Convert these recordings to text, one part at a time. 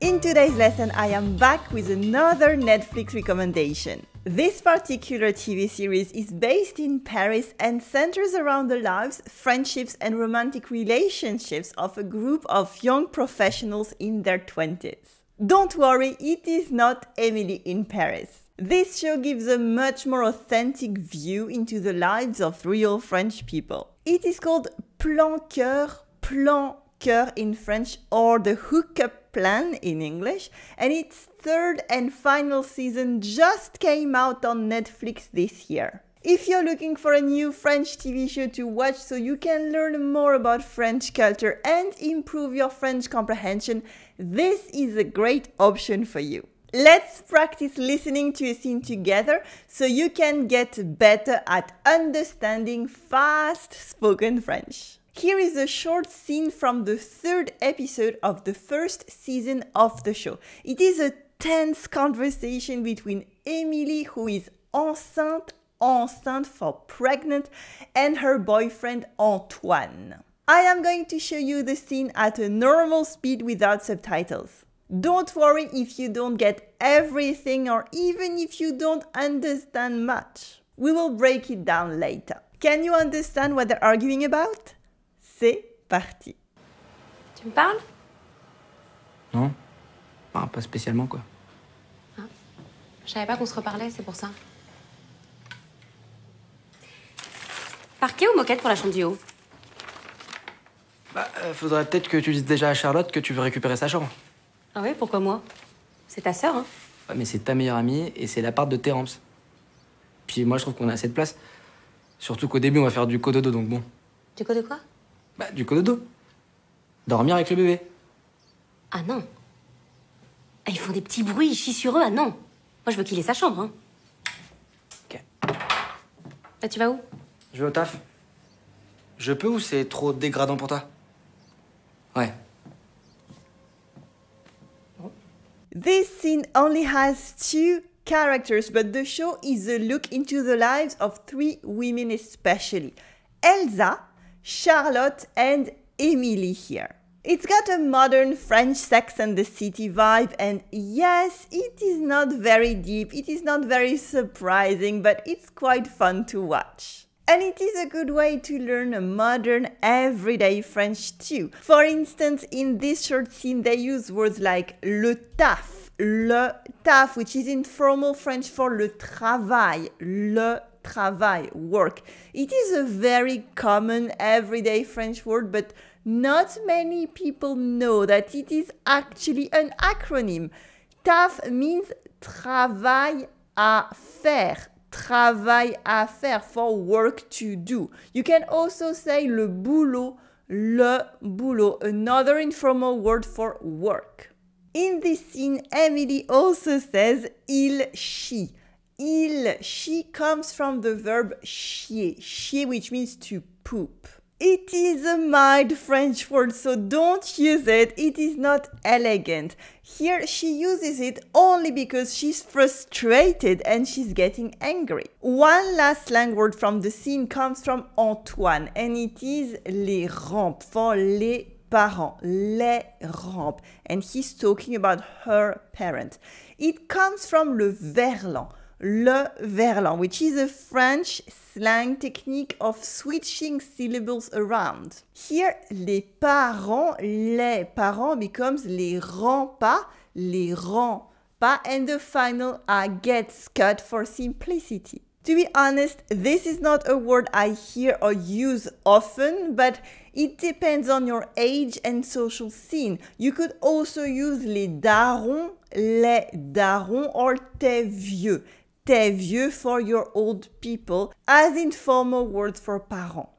In today's lesson, I am back with another Netflix recommendation. This particular TV series is based in Paris and centers around the lives, friendships, and romantic relationships of a group of young professionals in their 20s. Don't worry, it is not Emily in Paris. This show gives a much more authentic view into the lives of real French people. It is called Plan Cœur, Plan Cœur in French, or the hookup Plan in English, and its third and final season just came out on Netflix this year. If you're looking for a new French TV show to watch so you can learn more about French culture and improve your French comprehension, this is a great option for you. Let's practice listening to a scene together so you can get better at understanding fast spoken French. Here is a short scene from the third episode of the first season of the show. It is a tense conversation between Emily, who is enceinte, enceinte for pregnant, and her boyfriend Antoine. I am going to show you the scene at a normal speed without subtitles. Don't worry if you don't get everything or even if you don't understand much. We will break it down later. Can you understand what they're arguing about? C'est parti. Tu me parles? Non Pas spécialement, quoi. Ah. Je savais pas qu'on se reparlait, c'est pour ça. Parquet ou moquette pour la chambre du haut? Bah, euh, faudrait peut-être que tu dises déjà à Charlotte que tu veux récupérer sa chambre. Ah oui, pourquoi moi? C'est ta sœur, hein? Ouais, mais c'est ta meilleure amie et c'est l'appart de Terence. Puis moi, je trouve qu'on a assez de place. Surtout qu'au début, on va faire du cododo, donc bon. Du de quoi? Bah, du cododo. Dormir avec le bébé. Ah non. Ah, ils font des petits bruits, ils chient sur eux. Ah non. Moi, je veux qu'il ait sa chambre. Hein. Ok. Bah, tu vas où? Je vais au taf. Je peux ou c'est trop dégradant pour toi? Ouais. This scene only has two characters, but the show is a look into the lives of three women especially. Elsa, Charlotte and Emily here. It's got a modern French Sex and the City vibe, and yes, it is not very deep, it is not very surprising, but it's quite fun to watch. And it is a good way to learn a modern, everyday French too. For instance, in this short scene, they use words like le taf, le taf, which is informal French for le travail, le travail, work. It is a very common everyday French word, but not many people know that it is actually an acronym. TAF means travail à faire. Travail à faire for work to do. You can also say le boulot, le boulot, another informal word for work. In this scene, Emily also says il, she il, she comes from the verb chier, chier which means to poop. It is a mild French word, so don't use it. It is not elegant. Here, she uses it only because she's frustrated and she's getting angry. One last slang word from the scene comes from Antoine, and it is les remps for les parents, les rampes. And he's talking about her parent. It comes from le verlan le verlan, which is a French slang technique of switching syllables around. Here, les parents, les parents becomes les rangs pas, les rangs pas, and the final a gets cut for simplicity. To be honest, this is not a word I hear or use often, but it depends on your age and social scene. You could also use les darons, les darons, or tes vieux tes vieux for your old people as informal words for parents.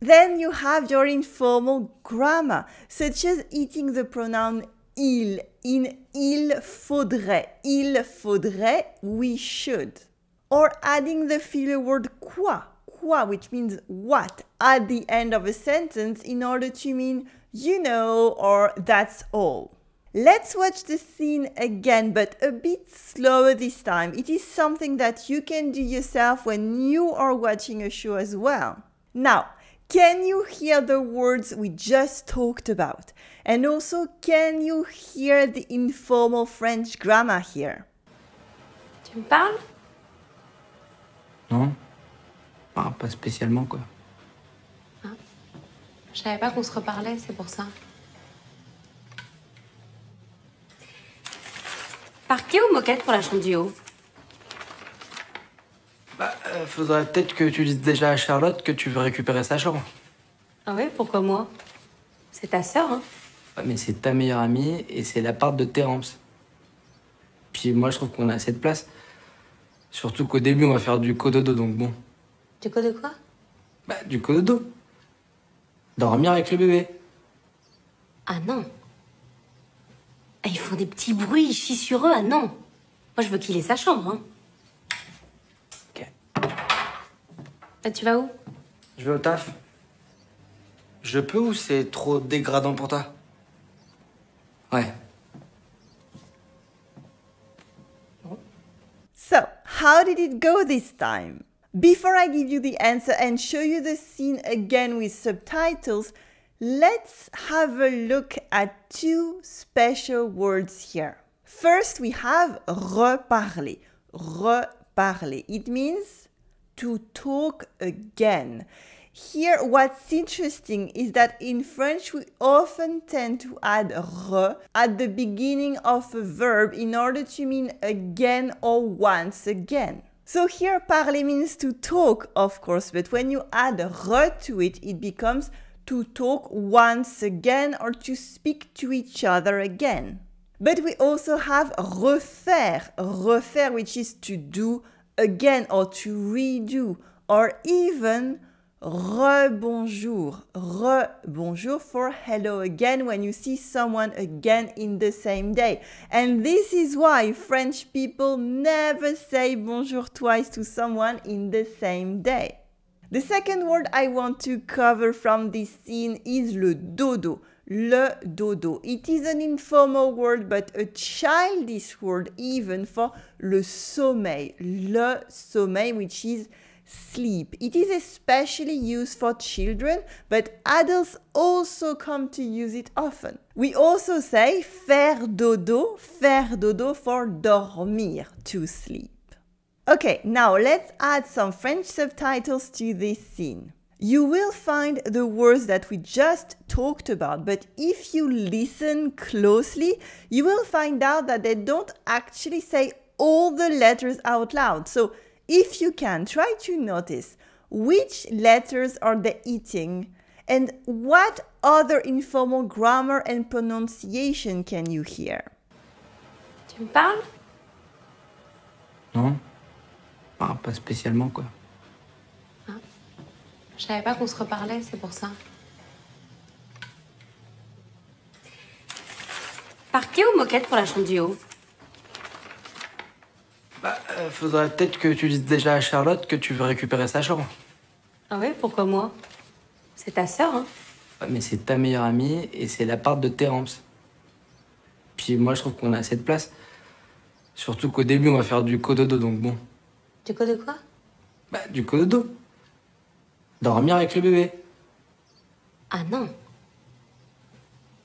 Then you have your informal grammar, such as eating the pronoun il in il faudrait, il faudrait, we should. Or adding the filler word quoi, quoi, which means what, at the end of a sentence in order to mean you know or that's all. Let's watch the scene again, but a bit slower this time. It is something that you can do yourself when you are watching a show as well. Now, Can you hear the words we just talked about? And also, can you hear the informal French grammar here? Tu me parles Non Pas, pas spécialement, quoi. Ah. Je savais pas qu'on se reparlait, c'est pour ça. Parquet ou moquette pour la chambre du haut Bah, euh, faudrait peut-être que tu dises déjà à Charlotte que tu veux récupérer sa chambre. Ah ouais, pourquoi moi C'est ta sœur, hein Ouais, mais c'est ta meilleure amie et c'est l'appart de Terence. Puis moi, je trouve qu'on a assez de place. Surtout qu'au début, on va faire du cododo, donc bon. Du de quoi Bah, du cododo. Dormir avec le bébé. Ah non. Ah, Ils font des petits bruits, ils chient sur eux, ah non. Moi, je veux qu'il ait sa chambre, hein. Ok. Ah, tu vas où? Je vais au taf. Je peux ou c'est trop dégradant pour toi? Ouais. So, how did it go this time? Before I give you the answer and show you the scene again with subtitles, let's have a look at two special words here. First, we have reparler. Reparler. It means to talk again. Here, what's interesting is that in French, we often tend to add re at the beginning of a verb in order to mean again or once again. So here, parler means to talk, of course, but when you add re to it, it becomes to talk once again or to speak to each other again. But we also have refaire, refaire, which is to do again or to redo, or even rebonjour, rebonjour for hello again when you see someone again in the same day. And this is why French people never say bonjour twice to someone in the same day. The second word I want to cover from this scene is le dodo. Le dodo. It is an informal word, but a childish word even for le sommeil. Le sommeil, which is sleep. It is especially used for children, but adults also come to use it often. We also say faire dodo, faire dodo for dormir, to sleep. Okay, now let's add some French subtitles to this scene. You will find the words that we just talked about, but if you listen closely, you will find out that they don't actually say all the letters out loud. So if you can, try to notice which letters are they eating and what other informal grammar and pronunciation can you hear? Tu me parles Non Pas, spécialement, quoi. Je savais pas qu'on se reparlait, c'est pour ça. Parquet ou moquette pour la chambre du haut? Bah, euh, faudrait peut-être que tu dises déjà à Charlotte que tu veux récupérer sa chambre. Ah ouais, pourquoi moi? C'est ta sœur, hein Ouais, mais c'est ta meilleure amie et c'est l'appart de Terence. Puis moi, je trouve qu'on a assez de place. Surtout qu'au début, on va faire du cododo, donc bon. Du coup de quoi? Bah, du cododo. Dormir avec le bébé. Ah non.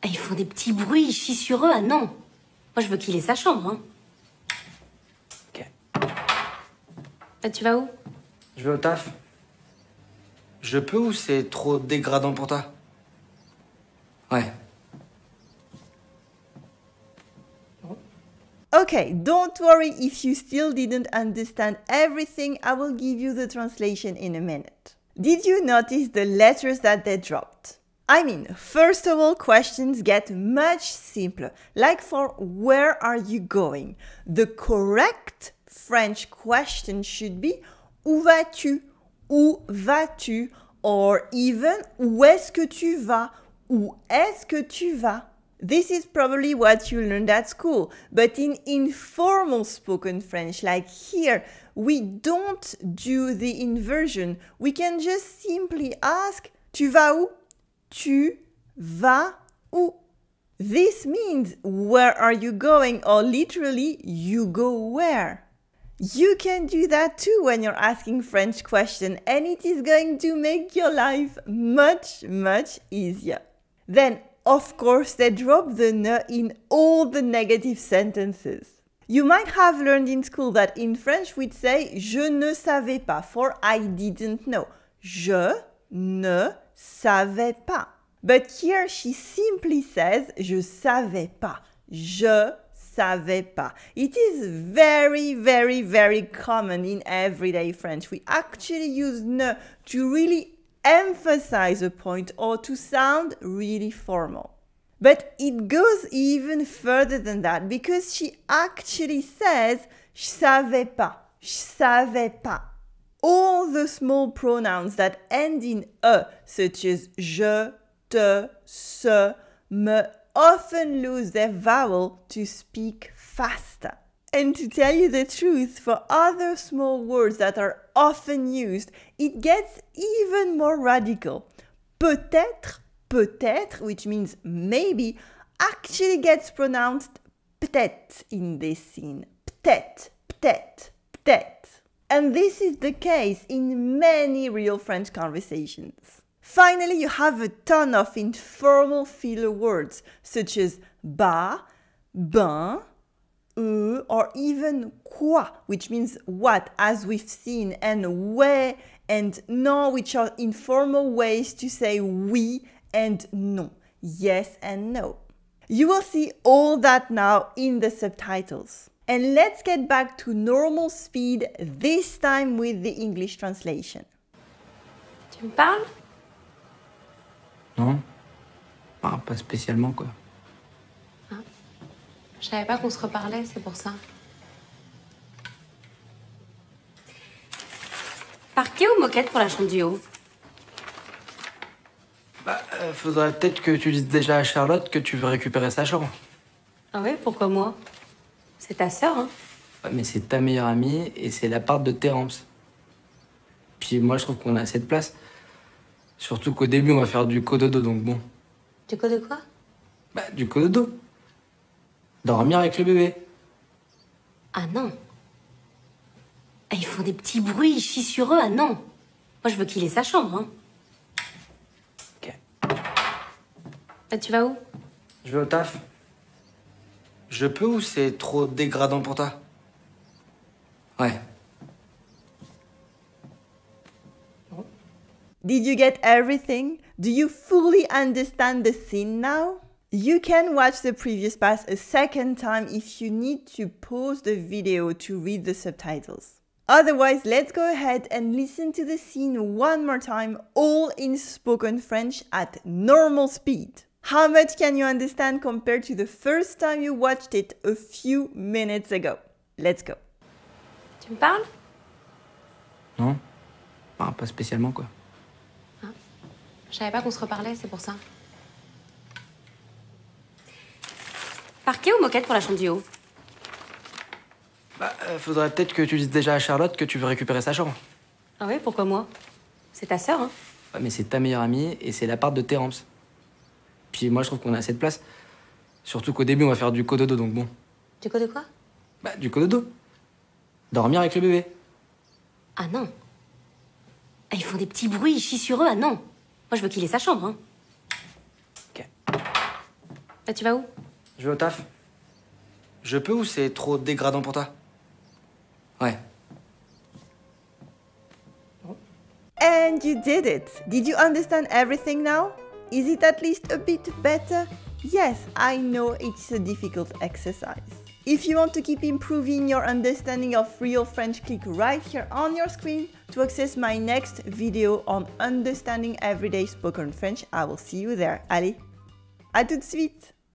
Ah, Ils font des petits bruits, ils chient sur eux, ah non. Moi, je veux qu'il ait sa chambre, hein. Ok. Ah, tu vas où? Je vais au taf. Je peux ou c'est trop dégradant pour toi? Ouais. Okay, don't worry if you still didn't understand everything. I will give you the translation in a minute. Did you notice the letters that they dropped? I mean, first of all, questions get much simpler. Like for where are you going? The correct French question should be où vas-tu? Où vas-tu? Or even où est-ce que tu vas? Où est-ce que tu vas? This is probably what you learned at school, but in informal spoken French, like here, we don't do the inversion. We can just simply ask Tu vas où? Tu vas où? This means where are you going or literally you go where. You can do that too when you're asking French question and it is going to make your life much, much easier. Then, of course, they drop the ne in all the negative sentences. You might have learned in school that in French we'd say je ne savais pas for I didn't know. Je ne savais pas. But here she simply says je savais pas. Je savais pas. It is very, very, very common in everyday French. We actually use ne to really emphasize a point or to sound really formal. But it goes even further than that because she actually says je savais pas, je savais pas. All the small pronouns that end in e, such as je, te, se, me, often lose their vowel to speak faster. And to tell you the truth, for other small words that are often used, it gets even more radical. Peut-être, peut-être, which means maybe, actually gets pronounced peut-être in this scene. Peut-être, peut-être, peut-être. And this is the case in many real French conversations. Finally, you have a ton of informal filler words such as ba, ben, e, or even quoi, which means what, as we've seen, and where and non, which are informal ways to say oui and non, yes and no. You will see all that now in the subtitles. And let's get back to normal speed, this time with the English translation. Tu me parles Non Pas, pas spécialement, quoi. Je savais pas qu'on se reparlait, c'est pour ça. Parquet ou moquette pour la chambre du haut Bah, euh, faudrait peut-être que tu dises déjà à Charlotte que tu veux récupérer sa chambre. Ah ouais, pourquoi moi C'est ta sœur, hein Ouais, mais c'est ta meilleure amie et c'est l'appart de Terence. Puis moi, je trouve qu'on a assez de place. Surtout qu'au début, on va faire du cododo, donc bon. Du de quoi Bah, du cododo. Dormir avec le bébé. Ah non. Ah, Ils font des petits bruits, ils chient sur eux, ah non. Moi, je veux qu'il ait sa chambre, hein. Ok. Bah, tu vas où? Je vais au taf. Je peux ou c'est trop dégradant pour toi? Ouais. Did you get everything? Do you fully understand the scene now? You can watch the previous pass a second time if you need to pause the video to read the subtitles. Otherwise, let's go ahead and listen to the scene one more time, all in spoken French at normal speed. How much can you understand compared to the first time you watched it a few minutes ago? Let's go. Tu me parles Non Pas, pas spécialement, quoi. Ah. Je savais pas qu'on se reparlait, c'est pour ça. Parquet ou moquette pour la chambre du haut Bah, euh, faudrait peut-être que tu dises déjà à Charlotte que tu veux récupérer sa chambre. Ah ouais, pourquoi moi C'est ta sœur, hein Ouais, mais c'est ta meilleure amie et c'est l'appart de Terence. Puis moi, je trouve qu'on a assez de place. Surtout qu'au début, on va faire du cododo, donc bon. Du de quoi Bah, du cododo. Dormir avec le bébé. Ah non. Ah, Ils font des petits bruits, ils chient sur eux, ah non. Moi, je veux qu'il ait sa chambre, hein. Ok. Bah, tu vas où Je vais au taf. Je peux ou c'est trop dégradant pour toi? Ouais. And you did it! Did you understand everything now? Is it at least a bit better? Yes, I know it's a difficult exercise. If you want to keep improving your understanding of real French, click right here on your screen to access my next video on understanding everyday spoken French. I will see you there. Allez, à tout de suite!